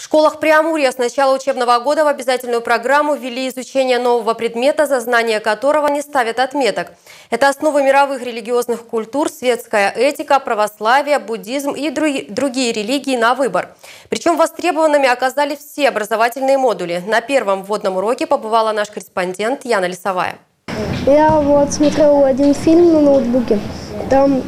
В школах Преамурья с начала учебного года в обязательную программу ввели изучение нового предмета, за знание которого не ставят отметок. Это основы мировых религиозных культур, светская этика, православие, буддизм и другие религии на выбор. Причем востребованными оказались все образовательные модули. На первом вводном уроке побывала наш корреспондент Яна Лисовая. Я вот смотрел один фильм на ноутбуке. Там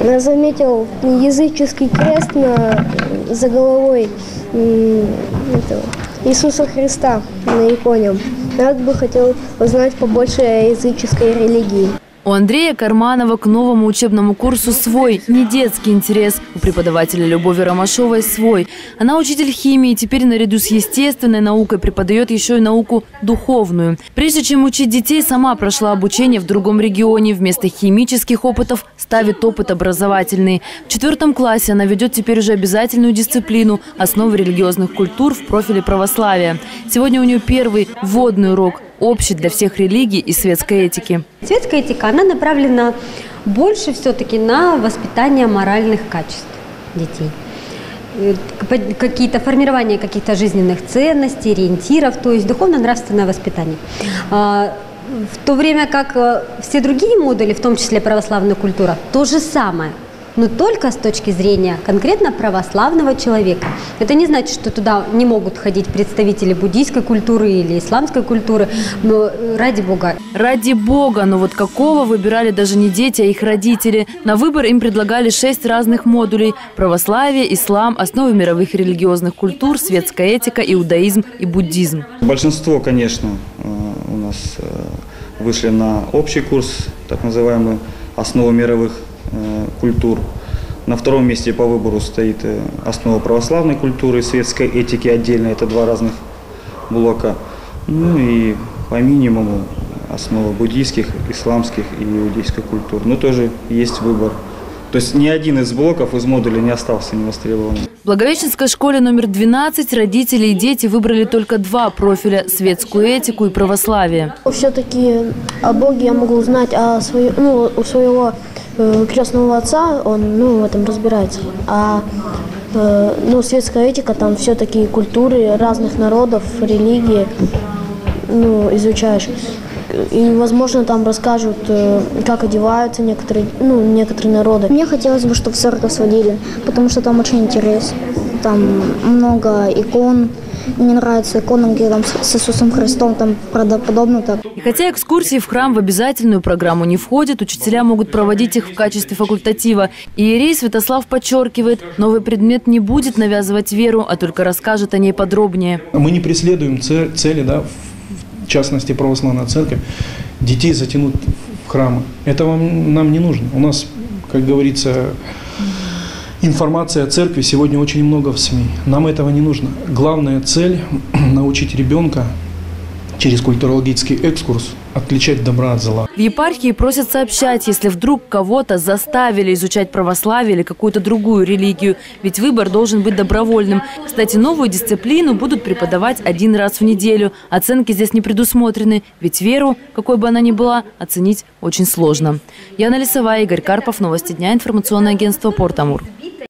я заметил языческий крест на, за головой этого, Иисуса Христа на иконе. Я бы хотел узнать побольше о языческой религии. У Андрея Карманова к новому учебному курсу свой, не детский интерес. У преподавателя Любови Ромашовой свой. Она учитель химии, теперь наряду с естественной наукой преподает еще и науку духовную. Прежде чем учить детей, сама прошла обучение в другом регионе. Вместо химических опытов ставит опыт образовательный. В четвертом классе она ведет теперь уже обязательную дисциплину – основы религиозных культур в профиле православия. Сегодня у нее первый вводный урок – общий для всех религий и светской этики. Светская этика, она направлена больше все-таки на воспитание моральных качеств детей э, какие-то формирование каких-то жизненных ценностей, ориентиров, то есть духовно-нравственное воспитание. А, в то время как э, все другие модули, в том числе православная культура, то же самое – но только с точки зрения конкретно православного человека. Это не значит, что туда не могут ходить представители буддийской культуры или исламской культуры, но э, ради Бога. Ради Бога, но вот какого выбирали даже не дети, а их родители. На выбор им предлагали шесть разных модулей – православие, ислам, основы мировых религиозных культур, светская этика, иудаизм и буддизм. Большинство, конечно, э, у нас э, вышли на общий курс, так называемый «Основы мировых культур. На втором месте по выбору стоит э, основа православной культуры и светской этики отдельно. Это два разных блока. Ну и по минимуму основа буддийских, исламских и иудейской культур. Но тоже есть выбор. То есть ни один из блоков из модуля не остался невостребованным. В Благовещенской школе номер 12 родители и дети выбрали только два профиля – светскую этику и православие. Все-таки о Боге я могу узнать о своем, ну, у своего Э, крестного отца, он ну, в этом разбирается. А э, ну, светская этика, там все-таки культуры разных народов, религии ну, изучаешь. И, возможно, там расскажут, э, как одеваются некоторые, ну, некоторые народы. Мне хотелось бы, чтобы церковь сводили, потому что там очень интересно. Там много икон, мне нравится икона, где там с Иисусом Христом, там правдоподобно так. И хотя экскурсии в храм в обязательную программу не входят, учителя могут проводить их в качестве факультатива. Иерей Святослав подчеркивает, новый предмет не будет навязывать веру, а только расскажет о ней подробнее. Мы не преследуем цели, да, в частности православная церковь, детей затянуть в храмы. Этого нам не нужно. У нас, как говорится, Информации о церкви сегодня очень много в СМИ. Нам этого не нужно. Главная цель – научить ребенка через культурологический экскурс отличать добра от зла. В епархии просят сообщать, если вдруг кого-то заставили изучать православие или какую-то другую религию, ведь выбор должен быть добровольным. Кстати, новую дисциплину будут преподавать один раз в неделю. Оценки здесь не предусмотрены, ведь веру, какой бы она ни была, оценить очень сложно. Яна Лисовая, Игорь Карпов, Новости дня, информационное агентство «Порт Амур».